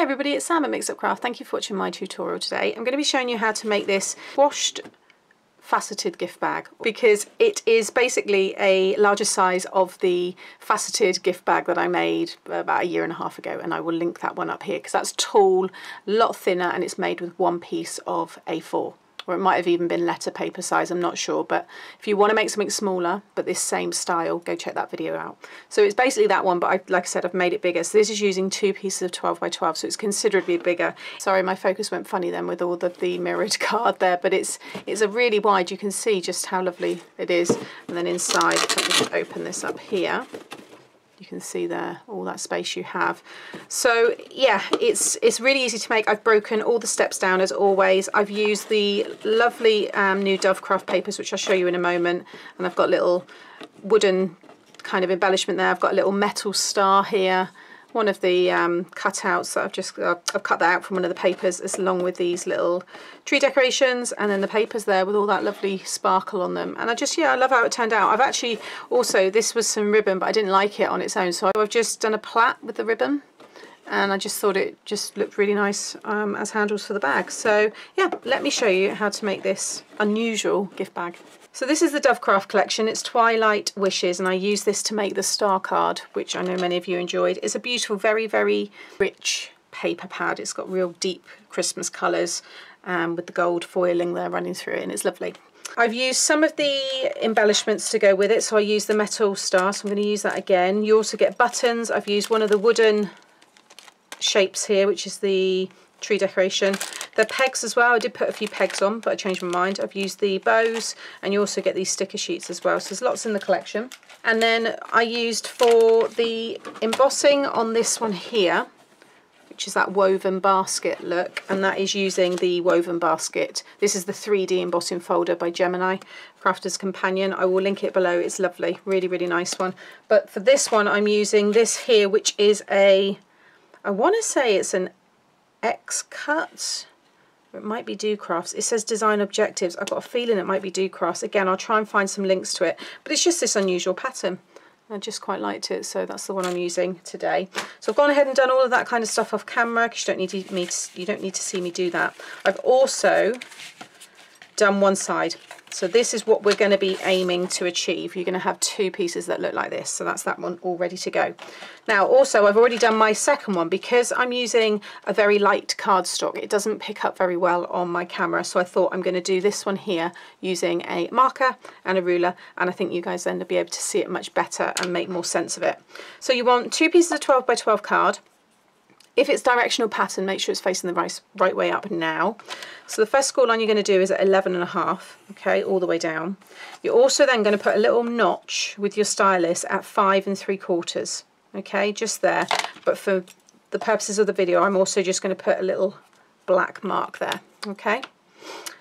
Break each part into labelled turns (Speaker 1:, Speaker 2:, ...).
Speaker 1: Hi everybody, it's Sam at Mixed Up Craft. Thank you for watching my tutorial today. I'm going to be showing you how to make this washed faceted gift bag because it is basically a larger size of the faceted gift bag that I made about a year and a half ago and I will link that one up here because that's tall, a lot thinner and it's made with one piece of A4 or it might have even been letter paper size, I'm not sure. But if you want to make something smaller, but this same style, go check that video out. So it's basically that one, but I, like I said, I've made it bigger. So this is using two pieces of 12 by 12, so it's considerably bigger. Sorry, my focus went funny then with all the, the mirrored card there, but it's it's a really wide, you can see just how lovely it is. And then inside, let me just open this up here you can see there all that space you have. So yeah it's it's really easy to make. I've broken all the steps down as always. I've used the lovely um, new Dovecraft papers which I'll show you in a moment and I've got little wooden kind of embellishment there. I've got a little metal star here one of the um, cutouts that I've just uh, I've cut that out from one of the papers as along with these little tree decorations and then the papers there with all that lovely sparkle on them. And I just yeah I love how it turned out. I've actually also this was some ribbon but I didn't like it on its own. So I've just done a plait with the ribbon and I just thought it just looked really nice um, as handles for the bag. So yeah let me show you how to make this unusual gift bag so this is the Dovecraft collection. It's Twilight Wishes and I use this to make the star card, which I know many of you enjoyed. It's a beautiful, very, very rich paper pad. It's got real deep Christmas colours um, with the gold foiling there running through it and it's lovely. I've used some of the embellishments to go with it. So I use the metal star, so I'm going to use that again. You also get buttons. I've used one of the wooden shapes here, which is the tree decoration. The pegs as well, I did put a few pegs on, but I changed my mind. I've used the bows, and you also get these sticker sheets as well. So there's lots in the collection. And then I used for the embossing on this one here, which is that woven basket look, and that is using the woven basket. This is the 3D embossing folder by Gemini, Crafter's Companion. I will link it below, it's lovely, really, really nice one. But for this one, I'm using this here, which is a, I want to say it's an X-cut, it might be Do Crafts. It says design objectives. I've got a feeling it might be Do Crafts. Again, I'll try and find some links to it. But it's just this unusual pattern. I just quite liked it, so that's the one I'm using today. So I've gone ahead and done all of that kind of stuff off camera because you don't need me to, you don't need to see me do that. I've also done one side. So this is what we're going to be aiming to achieve. You're going to have two pieces that look like this. So that's that one all ready to go. Now also I've already done my second one because I'm using a very light cardstock. It doesn't pick up very well on my camera. So I thought I'm going to do this one here using a marker and a ruler. And I think you guys then will be able to see it much better and make more sense of it. So you want two pieces of 12 by 12 card. If it's directional pattern, make sure it's facing the right, right way up now. So the first score line you're going to do is at 11 and a half, okay, all the way down. You're also then going to put a little notch with your stylus at five and three quarters, okay, just there. But for the purposes of the video, I'm also just going to put a little black mark there, okay.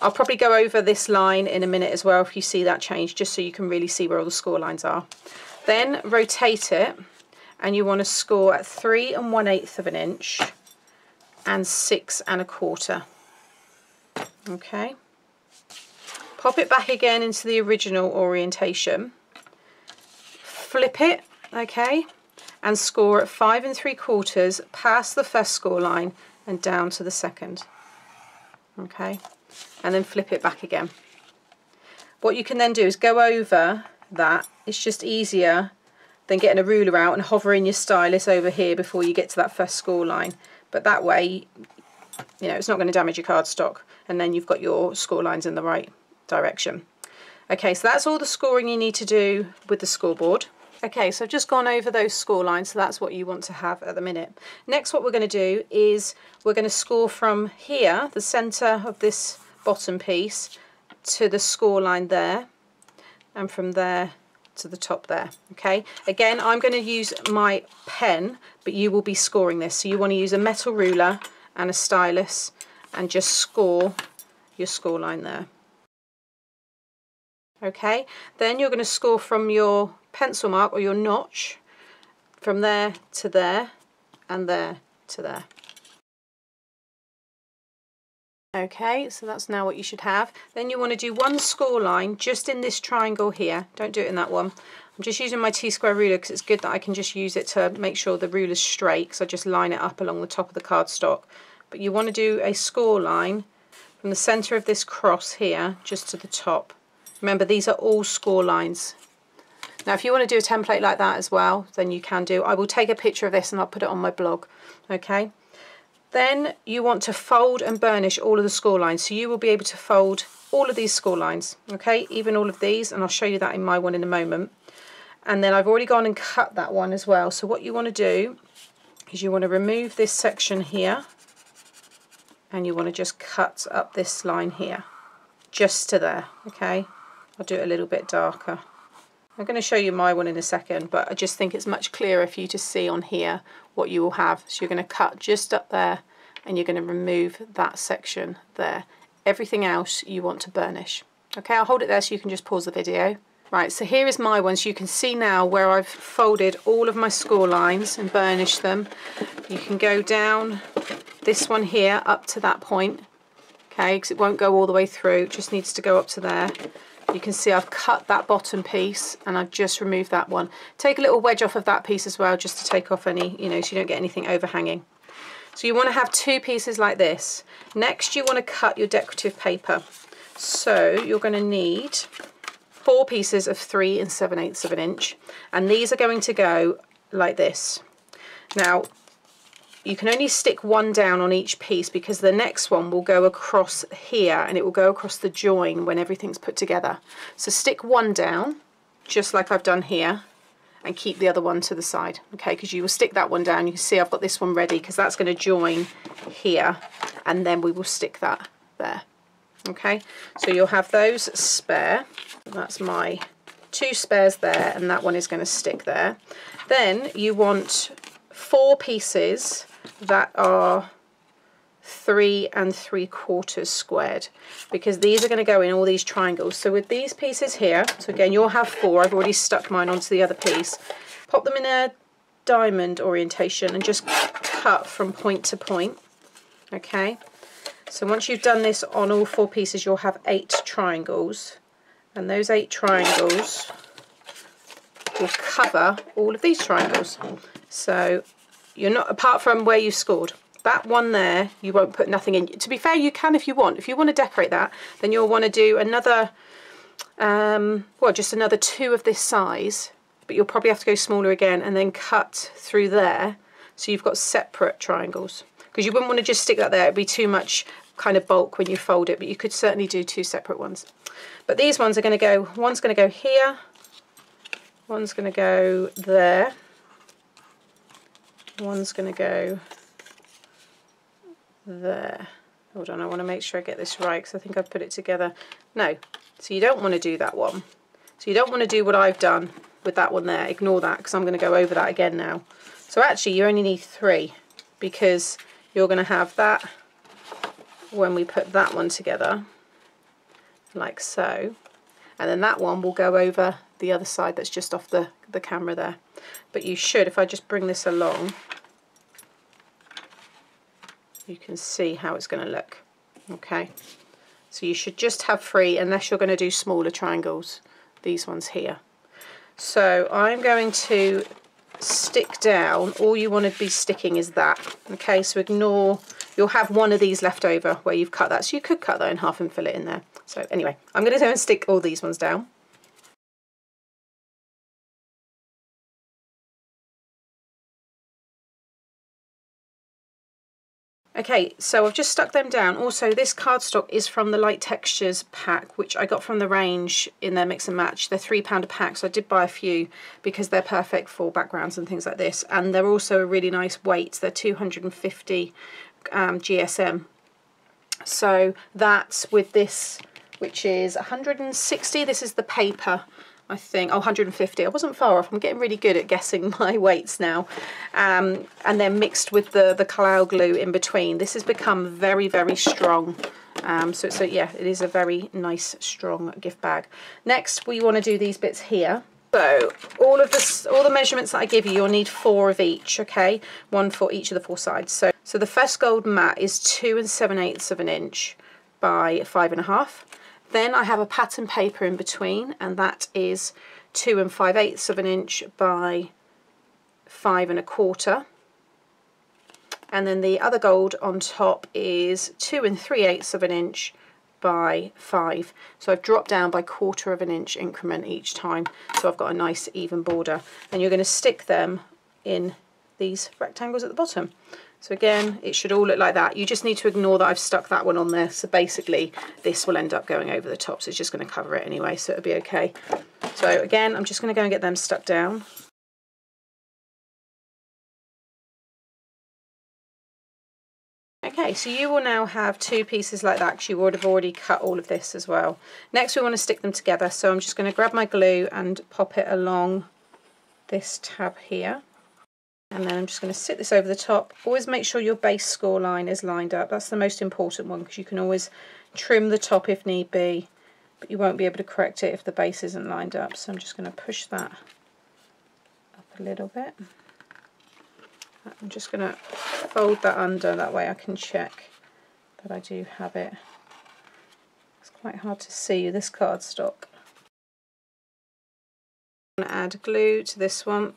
Speaker 1: I'll probably go over this line in a minute as well if you see that change, just so you can really see where all the score lines are. Then rotate it and you want to score at three and one eighth of an inch and six and a quarter. Okay. Pop it back again into the original orientation. Flip it okay and score at five and three quarters past the first score line and down to the second. Okay. And then flip it back again. What you can then do is go over that. It's just easier than getting a ruler out and hovering your stylus over here before you get to that first score line. But that way, you know, it's not going to damage your cardstock and then you've got your score lines in the right direction. Okay, so that's all the scoring you need to do with the scoreboard. Okay, so I've just gone over those score lines, so that's what you want to have at the minute. Next, what we're going to do is we're going to score from here, the centre of this bottom piece, to the score line there, and from there to the top there okay? Again I'm going to use my pen but you will be scoring this. So you want to use a metal ruler and a stylus and just score your score line there. Okay? Then you're going to score from your pencil mark or your notch from there to there and there to there Okay, so that's now what you should have. Then you want to do one score line just in this triangle here. Don't do it in that one. I'm just using my T-square ruler because it's good that I can just use it to make sure the ruler's straight because I just line it up along the top of the cardstock. But you want to do a score line from the centre of this cross here just to the top. Remember these are all score lines. Now if you want to do a template like that as well then you can do. I will take a picture of this and I'll put it on my blog. Okay. Then you want to fold and burnish all of the score lines. So you will be able to fold all of these score lines, okay, even all of these, and I'll show you that in my one in a moment. And then I've already gone and cut that one as well. So what you want to do is you want to remove this section here and you want to just cut up this line here, just to there, okay? I'll do it a little bit darker. I'm going to show you my one in a second, but I just think it's much clearer for you to see on here what you will have. So you're going to cut just up there and you're going to remove that section there. Everything else you want to burnish. Okay, I'll hold it there so you can just pause the video. Right, so here is my one. So you can see now where I've folded all of my score lines and burnished them. You can go down this one here up to that point, okay, because it won't go all the way through. It just needs to go up to there. You can see I've cut that bottom piece and I've just removed that one. Take a little wedge off of that piece as well just to take off any, you know, so you don't get anything overhanging. So you want to have two pieces like this. Next you want to cut your decorative paper. So you're going to need four pieces of three and seven eighths of an inch and these are going to go like this. Now you can only stick one down on each piece because the next one will go across here and it will go across the join when everything's put together. So stick one down just like I've done here and keep the other one to the side okay? Because you will stick that one down. You can see I've got this one ready because that's going to join here and then we will stick that there okay? So you'll have those spare. That's my two spares there and that one is going to stick there. Then you want four pieces that are three and three quarters squared because these are going to go in all these triangles so with these pieces here so again you'll have four I've already stuck mine onto the other piece pop them in a diamond orientation and just cut from point to point okay so once you've done this on all four pieces, you'll have eight triangles. And those eight triangles will cover all of these triangles. So you're not, apart from where you scored, that one there, you won't put nothing in. To be fair, you can if you want. If you want to decorate that, then you'll want to do another, um, well, just another two of this size, but you'll probably have to go smaller again and then cut through there. So you've got separate triangles because you wouldn't want to just stick that there. It'd be too much kind of bulk when you fold it, but you could certainly do two separate ones. But these ones are going to go, one's going to go here, one's going to go there, one's going to go there. Hold on, I want to make sure I get this right because I think I've put it together. No, so you don't want to do that one. So you don't want to do what I've done with that one there. Ignore that because I'm going to go over that again now. So actually you only need three because you're going to have that when we put that one together like so and then that one will go over the other side that's just off the, the camera there but you should if I just bring this along you can see how it's going to look okay so you should just have three unless you're going to do smaller triangles these ones here so I'm going to stick down all you want to be sticking is that okay so ignore you'll have one of these left over where you've cut that. So you could cut that in half and fill it in there. So anyway, I'm going to go and stick all these ones down. Okay, so I've just stuck them down. Also, this cardstock is from the Light Textures pack, which I got from the range in their mix and match. They're three pound a pack, so I did buy a few because they're perfect for backgrounds and things like this. And they're also a really nice weight. They're 250 um, GSM. So that's with this, which is 160. This is the paper, I think. Oh, 150. I wasn't far off. I'm getting really good at guessing my weights now. Um, and then mixed with the, the Collall glue in between. This has become very, very strong. Um, so, so yeah, it is a very nice, strong gift bag. Next, we want to do these bits here. So all of this, all the measurements that I give you, you'll need four of each, okay? One for each of the four sides. So, so the first Gold mat is two and seven eighths of an inch by five and a half. Then I have a pattern paper in between and that is two and five eighths of an inch by five and a quarter. And then the other gold on top is two and three eighths of an inch by five. So I've dropped down by quarter of an inch increment each time. So I've got a nice even border and you're going to stick them in these rectangles at the bottom. So again, it should all look like that. You just need to ignore that I've stuck that one on there. So basically this will end up going over the top. So it's just going to cover it anyway. So it'll be okay. So again, I'm just going to go and get them stuck down. Okay, so you will now have two pieces like that because you would have already cut all of this as well. Next we want to stick them together, so I'm just going to grab my glue and pop it along this tab here. And then I'm just going to sit this over the top. Always make sure your base score line is lined up. That's the most important one because you can always trim the top if need be, but you won't be able to correct it if the base isn't lined up. So I'm just going to push that up a little bit. I'm just going to fold that under, that way I can check that I do have it. It's quite hard to see this cardstock. I'm going to add glue to this one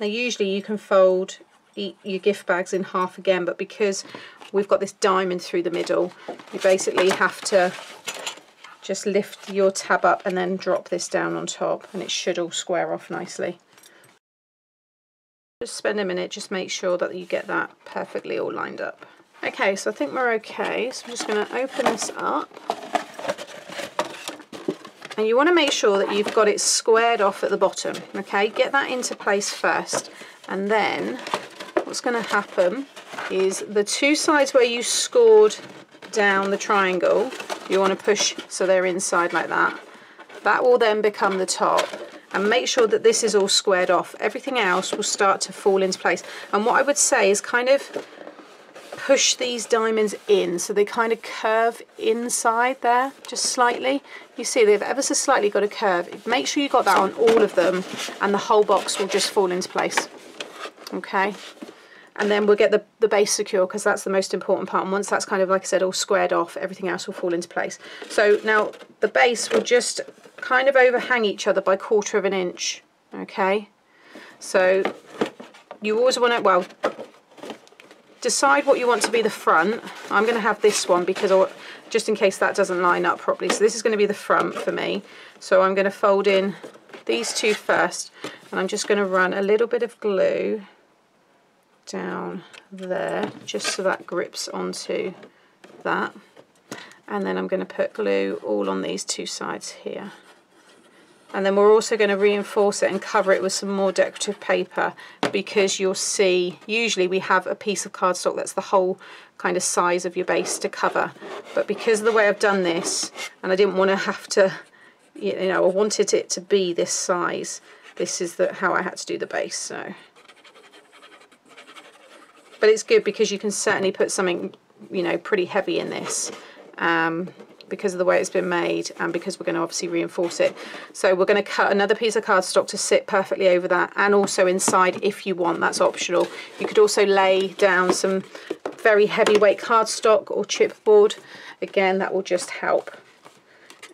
Speaker 1: Now usually you can fold your gift bags in half again but because we've got this diamond through the middle you basically have to just lift your tab up and then drop this down on top and it should all square off nicely. Just spend a minute, just make sure that you get that perfectly all lined up. Okay, so I think we're okay. So I'm just going to open this up. And you want to make sure that you've got it squared off at the bottom, okay? Get that into place first. And then what's going to happen is the two sides where you scored down the triangle, you want to push so they're inside like that. That will then become the top. And make sure that this is all squared off. Everything else will start to fall into place. And what I would say is kind of push these diamonds in so they kind of curve inside there just slightly. You see they've ever so slightly got a curve. Make sure you got that on all of them and the whole box will just fall into place okay? And then we'll get the, the base secure because that's the most important part. And once that's kind of like I said all squared off everything else will fall into place. So now the base will just kind of overhang each other by quarter of an inch okay? So you always want to well decide what you want to be the front. I'm going to have this one because I, just in case that doesn't line up properly. So this is going to be the front for me. So I'm going to fold in these two first and I'm just going to run a little bit of glue down there just so that grips onto that and then I'm going to put glue all on these two sides here and then we're also going to reinforce it and cover it with some more decorative paper because you'll see usually we have a piece of cardstock that's the whole kind of size of your base to cover. But because of the way I've done this and I didn't want to have to you know I wanted it to be this size this is the, how I had to do the base so. But it's good because you can certainly put something you know pretty heavy in this. Um, because of the way it's been made and because we're going to obviously reinforce it. So we're going to cut another piece of cardstock to sit perfectly over that and also inside if you want, that's optional. You could also lay down some very heavyweight cardstock or chipboard. Again, that will just help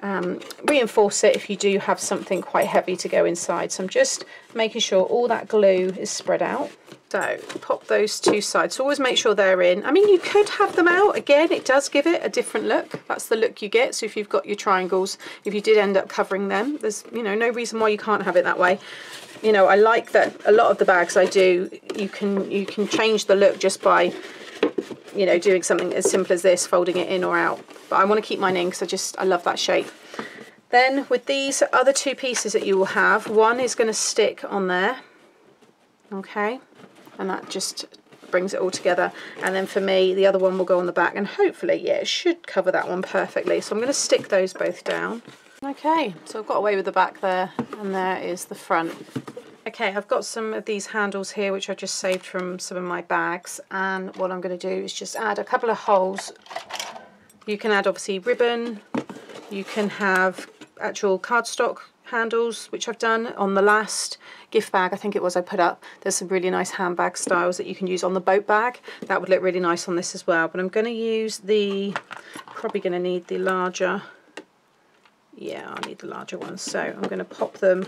Speaker 1: um, reinforce it if you do have something quite heavy to go inside. So I'm just making sure all that glue is spread out. So pop those two sides. So always make sure they're in. I mean, you could have them out. Again, it does give it a different look. That's the look you get. So if you've got your triangles, if you did end up covering them, there's you know no reason why you can't have it that way. You know, I like that a lot of the bags I do, you can you can change the look just by you know doing something as simple as this, folding it in or out. But I want to keep mine in because I just I love that shape. Then with these other two pieces that you will have, one is going to stick on there. Okay and that just brings it all together. And then for me the other one will go on the back. And hopefully yeah it should cover that one perfectly. So I'm going to stick those both down. Okay so I've got away with the back there and there is the front. Okay I've got some of these handles here which I just saved from some of my bags. And what I'm going to do is just add a couple of holes. You can add obviously ribbon. You can have actual cardstock handles which I've done. On the last gift bag I think it was I put up there's some really nice handbag styles that you can use on the boat bag. That would look really nice on this as well but I'm going to use the probably going to need the larger yeah I need the larger ones. So I'm going to pop them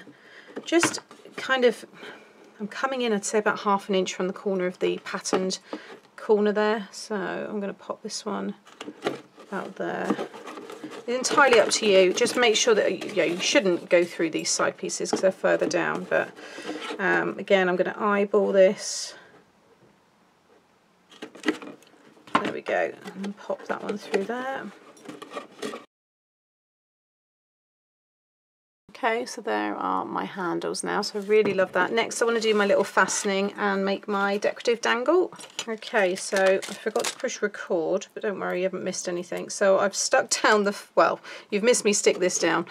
Speaker 1: just kind of I'm coming in I'd say about half an inch from the corner of the patterned corner there. So I'm going to pop this one out there entirely up to you. Just make sure that you, know, you shouldn't go through these side pieces because they're further down. But um, again, I'm going to eyeball this. There we go. And pop that one through there. Okay, so there are my handles now, so I really love that. Next I want to do my little fastening and make my decorative dangle. Okay, so I forgot to push record, but don't worry, you haven't missed anything. So I've stuck down the, well, you've missed me stick this down,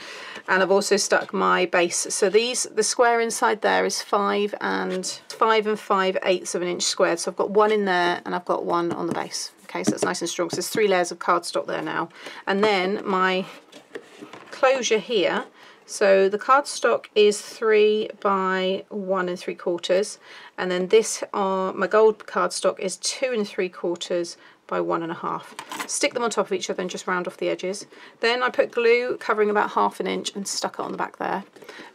Speaker 1: and I've also stuck my base. So these, the square inside there is five and five and five eighths of an inch squared. So I've got one in there and I've got one on the base. Okay, so it's nice and strong. So there's three layers of cardstock there now. And then my closure here so the cardstock is three by one and three quarters, and then this, uh, my gold cardstock is two and three quarters by one and a half. Stick them on top of each other and just round off the edges. Then I put glue covering about half an inch and stuck it on the back there.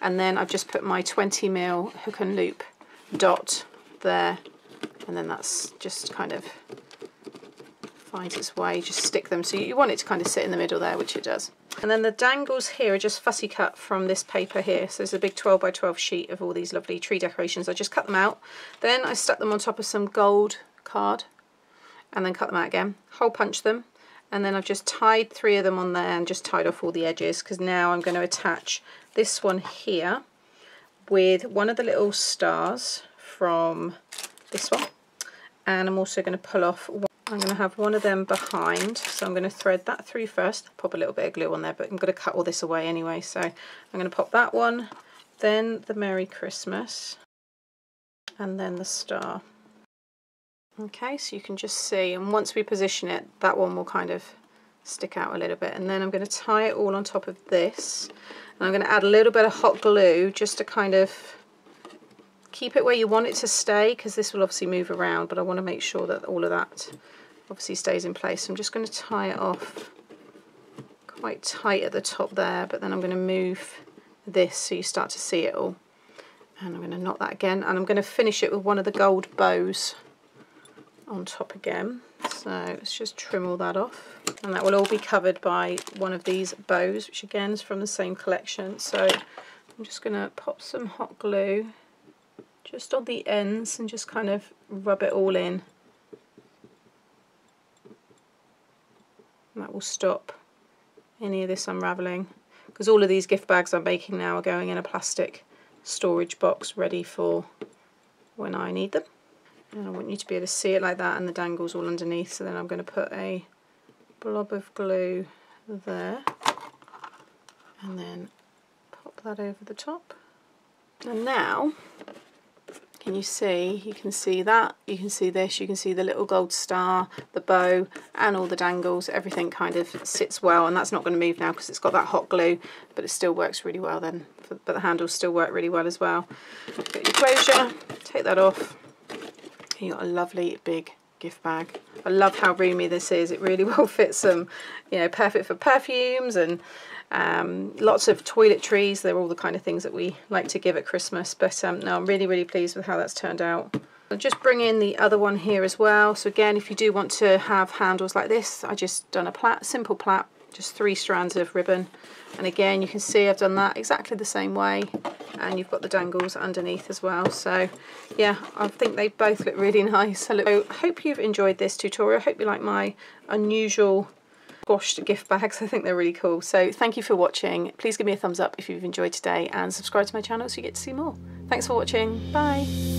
Speaker 1: And then I've just put my 20 mil hook and loop dot there. And then that's just kind of finds its way, just stick them. So you want it to kind of sit in the middle there, which it does. And then the dangles here are just fussy cut from this paper here. So there's a big 12 by 12 sheet of all these lovely tree decorations. I just cut them out. Then I stuck them on top of some gold card and then cut them out again. Hole punch them. And then I've just tied three of them on there and just tied off all the edges because now I'm going to attach this one here with one of the little stars from this one. And I'm also going to pull off I'm going to have one of them behind, so I'm going to thread that through first, pop a little bit of glue on there, but I'm going to cut all this away anyway, so I'm going to pop that one, then the Merry Christmas, and then the star. Okay, so you can just see, and once we position it, that one will kind of stick out a little bit, and then I'm going to tie it all on top of this, and I'm going to add a little bit of hot glue just to kind of keep it where you want it to stay because this will obviously move around but I want to make sure that all of that obviously stays in place. So I'm just going to tie it off quite tight at the top there, but then I'm going to move this so you start to see it all. And I'm going to knot that again, and I'm going to finish it with one of the gold bows on top again. So let's just trim all that off. And that will all be covered by one of these bows, which again is from the same collection. So I'm just going to pop some hot glue just on the ends and just kind of rub it all in. And that will stop any of this unravelling because all of these gift bags I'm making now are going in a plastic storage box ready for when I need them. And I want you to be able to see it like that and the dangles all underneath so then I'm going to put a blob of glue there and then pop that over the top. And now you see? You can see that, you can see this, you can see the little gold star, the bow and all the dangles, everything kind of sits well and that's not going to move now because it's got that hot glue but it still works really well then, but the handles still work really well as well. Get your closure, take that off, you got a lovely big gift bag. I love how roomy this is, it really will fit some, you know, perfect for perfumes and um, lots of toiletries, they're all the kind of things that we like to give at Christmas. But um, no, I'm really, really pleased with how that's turned out. I'll just bring in the other one here as well. So again, if you do want to have handles like this, I just done a simple plait, just three strands of ribbon. And again, you can see I've done that exactly the same way. And you've got the dangles underneath as well. So yeah, I think they both look really nice. So I hope you've enjoyed this tutorial. I hope you like my unusual squashed gift bags. I think they're really cool. So thank you for watching. Please give me a thumbs up if you've enjoyed today and subscribe to my channel so you get to see more. Thanks for watching. Bye.